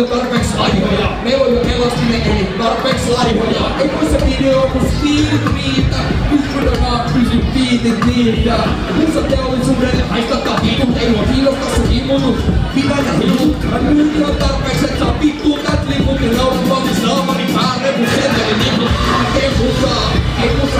jo tarpeeksi laihoja. Meillä on jo elastinenkin tarpeeksi laihoja. Ei muissa video kun stiilit riitä. Ykkyränä pysy piitit niitä. Muissa teollisuudelle haistakaa vitut. Ei mua kiinnosta sun himmutus. Mitä ja hilut? Mä nyt on tarpeeksi, et saa vittuun tät liput. Ja nautin vaan siis naamari päälle mun seteli liput. Niin ei mukaan, ei mukaan.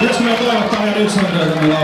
Yes, mevrouw, ik ga eruit zenden.